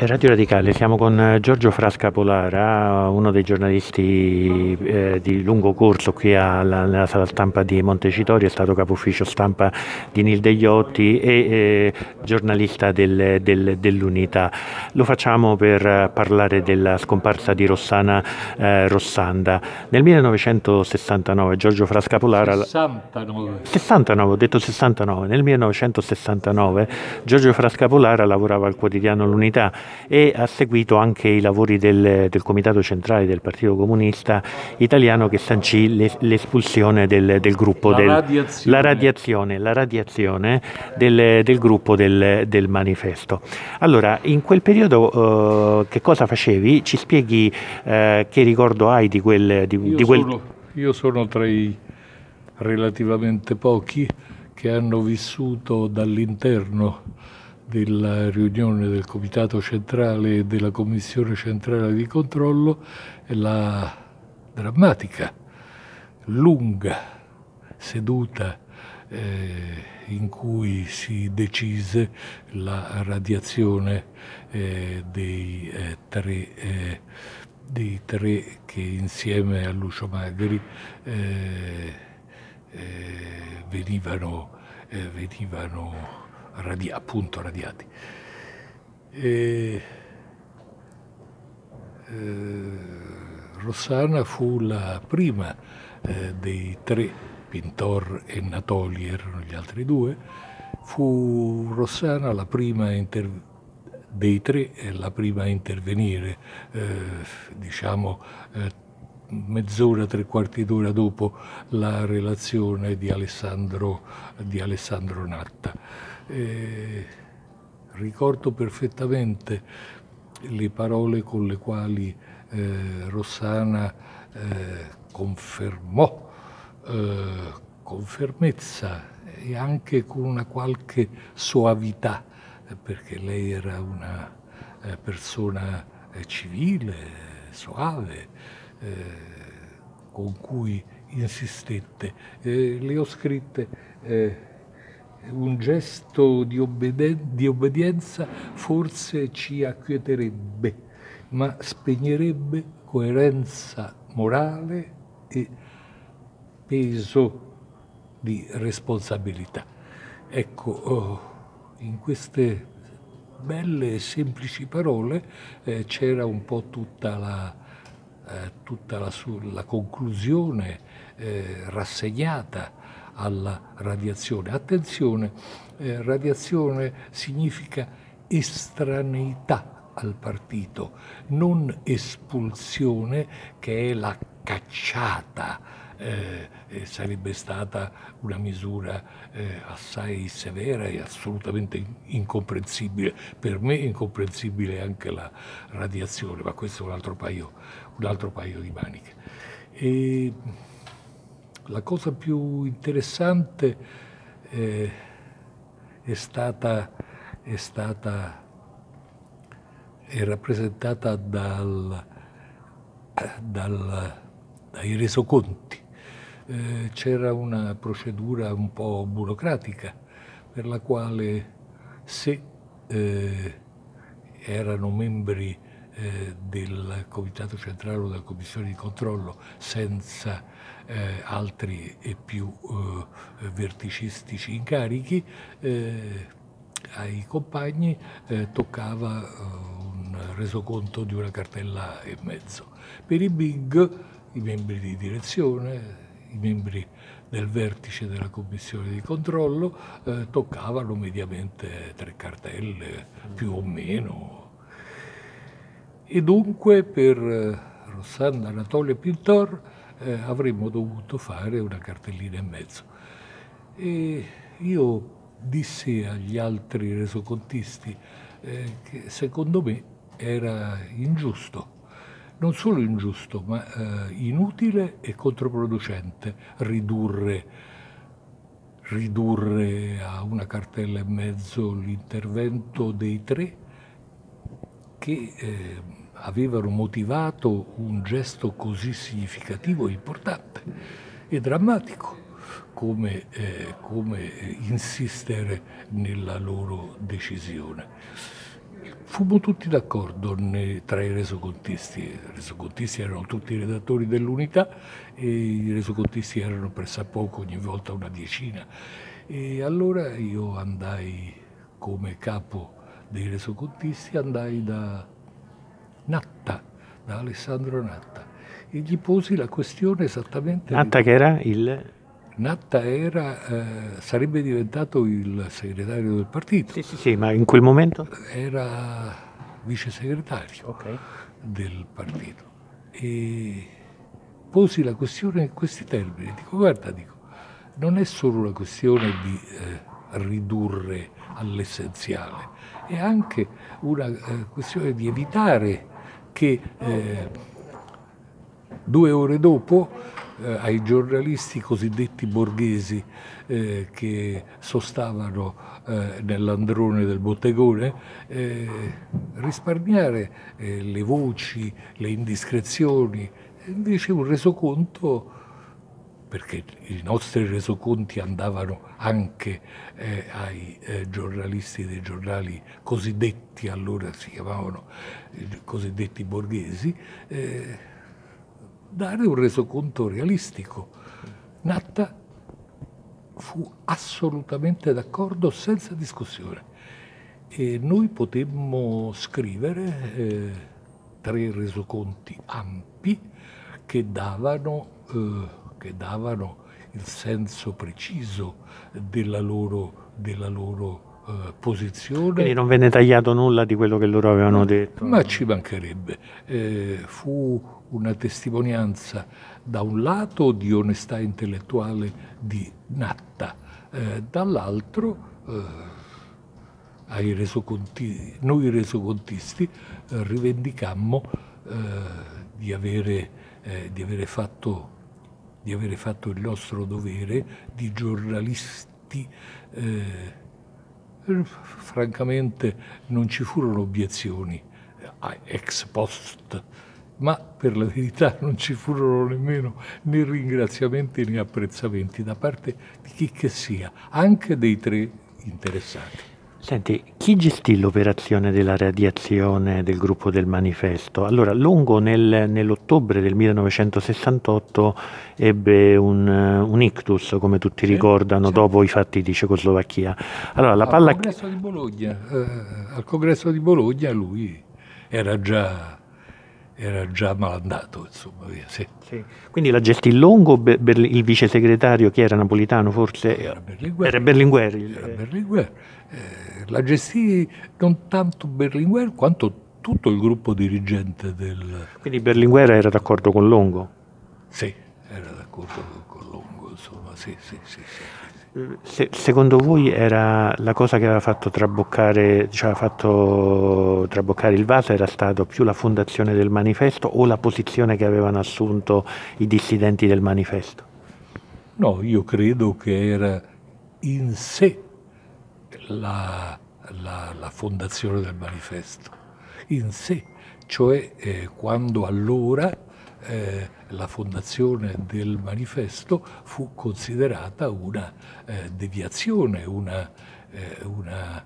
Radio Radicale, siamo con eh, Giorgio Frasca Polara, uno dei giornalisti eh, di lungo corso qui alla, nella sala stampa di Montecitorio, è stato capo ufficio stampa di Nil Degliotti e eh, giornalista del, del, dell'Unità. Lo facciamo per parlare della scomparsa di Rossana eh, Rossanda. Nel 1969 Giorgio Frasca Polara... 69. 69, ho detto 69. Nel 1969 Giorgio Frasca Polara lavorava al quotidiano L'Unità e ha seguito anche i lavori del, del Comitato Centrale del Partito Comunista Italiano che sancì l'espulsione del, del gruppo, la, del, radiazione. La, radiazione, la radiazione del, del gruppo del, del, manifesto. Allora, in quel periodo uh, che cosa facevi? Ci spieghi uh, che ricordo hai di quel... Di, io, di quel... Sono, io sono tra i relativamente pochi che hanno vissuto dall'interno della riunione del Comitato Centrale e della Commissione Centrale di Controllo è la drammatica, lunga seduta eh, in cui si decise la radiazione eh, dei, eh, tre, eh, dei, tre, che insieme a Lucio Magri eh, eh, venivano, venivano radi- appunto radiati. E, eh, Rossana fu la prima eh, dei tre, Pintor e Natoli erano gli altri due, fu Rossana la prima inter- dei tre la prima a intervenire, eh, diciamo eh, mezz'ora, tre quarti d'ora dopo la relazione di Alessandro, di Alessandro Natta. Eh, ricordo perfettamente le parole con le quali eh, Rossana eh, confermò eh, con fermezza e anche con una qualche soavità, eh, perché lei era una eh, persona civile, soave, con cui insistette. le ho scritte un gesto di, obbeden- di obbedienza forse ci acquieterebbe, ma spegnerebbe coerenza morale e peso di responsabilità. Ecco, oh, in queste belle e semplici parole eh, c'era un po' tutta la, eh, tutta la, la conclusione eh, rassegnata alla radiazione. Attenzione, eh, radiazione significa estraneità al partito, non espulsione che è la cacciata. Eh, sarebbe stata una misura eh, assai severa e assolutamente incomprensibile. Per me incomprensibile anche la radiazione, ma questo è un altro paio, un altro paio di maniche. E, la cosa più interessante eh, è stata, è stata è rappresentata dal, dal, dai resoconti. Eh, c'era una procedura un po' burocratica per la quale se eh, erano membri eh, del Comitato Centrale o della Commissione di Controllo senza eh, altri e più eh, verticistici incarichi, eh, ai compagni eh, toccava un resoconto di una cartella e mezzo. Per i big, i membri di direzione, i membri del vertice della commissione di controllo eh, toccavano mediamente tre cartelle più o meno e dunque per eh, Rossana Anatolio Pintor eh, avremmo dovuto fare una cartellina e mezzo. E io dissi agli altri resocontisti eh, che secondo me era ingiusto, non solo ingiusto, ma eh, inutile e controproducente ridurre, ridurre a una cartella e mezzo l'intervento dei tre che eh, avevano motivato un gesto così significativo, importante e drammatico come, eh, come insistere nella loro decisione. fummo tutti d'accordo tra i resocontisti. I resocontisti erano tutti i redattori dell'unità e i resocontisti erano pressappoco ogni volta una decina. E allora io andai come capo dei resocontisti, andai da Natta, da Alessandro Natta, e gli posi la questione esattamente... Natta che era il... Natta era, eh, sarebbe diventato il segretario del partito. Sì, sì, sì, ma in quel momento? Era vice segretario okay. del partito. E posi la questione in questi termini. Dico, guarda, dico, non è solo una questione di eh, ridurre all'essenziale, è anche una eh, questione di evitare che eh, due ore dopo eh, ai giornalisti cosiddetti borghesi eh, che sostavano eh, nell'androne del bottegone, eh, risparmiare le voci, le indiscrezioni, invece un resoconto perché i nostri resoconti andavano anche eh, ai eh, giornalisti dei giornali cosiddetti, allora si chiamavano eh, cosiddetti borghesi, eh, dare un resoconto realistico. Natta fu assolutamente d'accordo senza discussione e noi potemmo scrivere eh, tre resoconti ampi che davano, eh, che davano il senso preciso della loro, della loro eh, posizione. Quindi non venne tagliato nulla di quello che loro avevano detto? Ma ci mancherebbe. Eh, fu una testimonianza da un lato di onestà intellettuale di Natta, eh, dall'altro eh, ai resoconti, noi resocontisti eh, rivendicammo eh, di avere, di, avere fatto, di, avere fatto, il nostro dovere di giornalisti eh, francamente non ci furono obiezioni ex post ma per la verità non ci furono nemmeno né ringraziamenti né apprezzamenti da parte di chi che sia, anche dei tre interessati. Senti, chi gestì l'operazione della radiazione del gruppo del manifesto? Allora, Longo nel, nell'ottobre del 1968 ebbe un, un ictus, come tutti sì, ricordano, sì. dopo i fatti di Cecoslovacchia. Allora, la al, palla... congresso di Bologna, eh, al congresso di Bologna lui era già era già malandato, insomma, via, sì. Sì. Quindi la gestì Longo, il vice segretario, che era napolitano forse? Era Berlinguer. Era Berlinguer. Il... Era Berlinguer. Eh, la gestì non tanto Berlinguer quanto tutto il gruppo dirigente del... Quindi Berlinguer era d'accordo con Longo? Sì, era d'accordo con Longo, insomma, sì, sì, sì. sì. Se, secondo voi era la cosa che aveva fatto traboccare, cioè, fatto traboccare il vaso era stato più la fondazione del manifesto o la posizione che avevano assunto i dissidenti del manifesto? No, io credo che era in sé la, la, la fondazione del manifesto, in sé, cioè eh, quando allora eh, la fondazione del manifesto fu considerata una eh, deviazione, una, eh, una,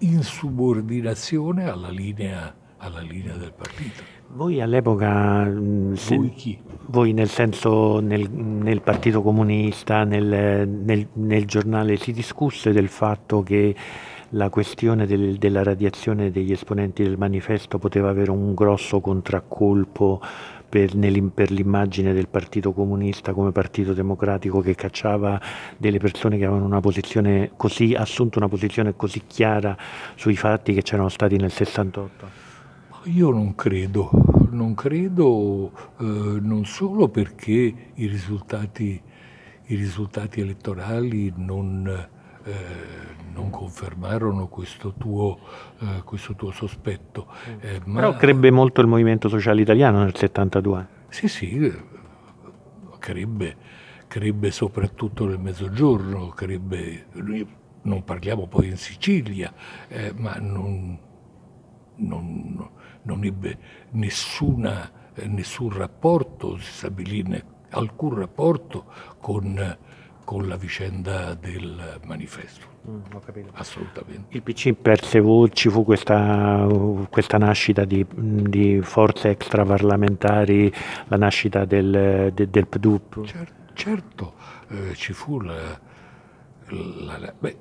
insubordinazione alla linea, alla linea del partito. Voi all'epoca, mm, voi, chi? voi nel senso nel, nel Partito Comunista, nel, nel, nel, giornale, si discusse del fatto che la questione del, della radiazione degli esponenti del manifesto poteva avere un grosso contraccolpo per, per, l'immagine del Partito Comunista come Partito Democratico che cacciava delle persone che avevano una posizione così, assunto una posizione così chiara sui fatti che c'erano stati nel 68? Io non credo, non credo eh, non solo perché i risultati, i risultati elettorali non eh, non confermarono questo tuo, eh, questo tuo sospetto. Mm. Eh, ma... Però crebbe molto il Movimento Sociale Italiano nel 72. Sì, sì, crebbe, crebbe soprattutto nel Mezzogiorno, crebbe, non parliamo poi in Sicilia, eh, ma non, non, non ebbe nessuna, nessun rapporto, si stabilì alcun rapporto con con la vicenda del manifesto. Mm, Assolutamente. Il PC perse, ci fu questa, questa nascita di, di, forze extraparlamentari, la nascita del, de, del PDUP? Cer certo, eh, ci fu la, la, la, beh,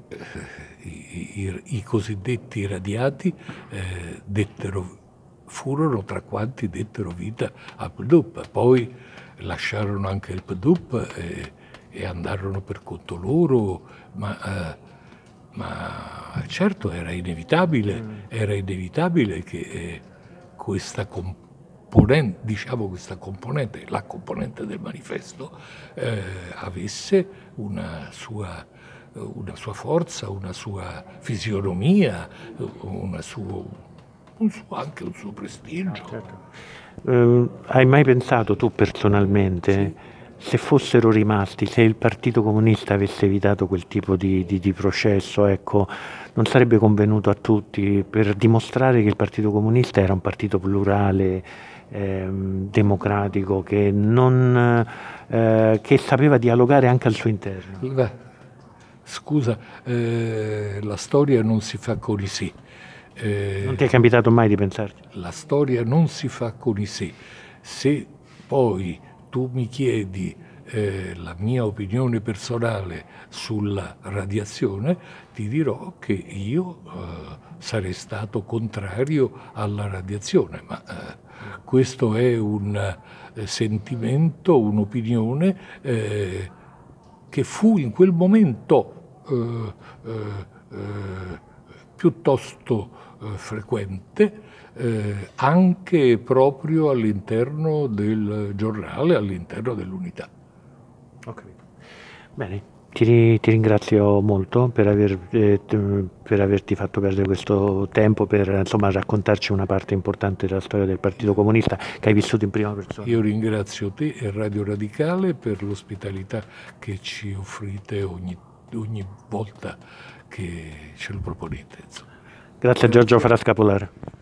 i, i, i, cosiddetti radiati eh, dettero, furono tra quanti dettero vita al PDUP, poi lasciarono anche il PDUP e, e andarono per conto loro, ma, eh, ma certo era inevitabile, mm. era inevitabile che eh, questa componente, diciamo questa componente, la componente del manifesto, eh, avesse una sua una sua forza, una sua fisionomia, una sua, un suo, anche un suo prestigio. Ah, certo. Uh, hai mai pensato tu personalmente, sì. Se fossero rimasti, se il Partito Comunista avesse evitato quel tipo di, di, di processo, ecco, non sarebbe convenuto a tutti per dimostrare che il Partito Comunista era un partito plurale, eh, democratico, che, non, eh, che sapeva dialogare anche al suo interno? Beh scusa, eh, la storia non si fa con i sì. Eh, non ti è capitato mai di pensarci? La storia non si fa con i sì. Se poi tu mi chiedi eh, la mia opinione personale sulla radiazione, ti dirò che io eh, sarei stato contrario alla radiazione, ma eh, questo è un eh, sentimento, un'opinione che fu in quel momento eh, eh, eh, anche proprio all'interno del giornale, all'interno dell'unità. Ho capito. Bene, ti, ti, ringrazio molto per, aver, eh, per, averti fatto perdere questo tempo per insomma, raccontarci una parte importante della storia del Partito Comunista che hai vissuto in prima persona. Io ringrazio te e Radio Radicale per l'ospitalità che ci offrite ogni ogni volta che ce lo proponete. Insomma. Grazie a Giorgio Frasca Polare.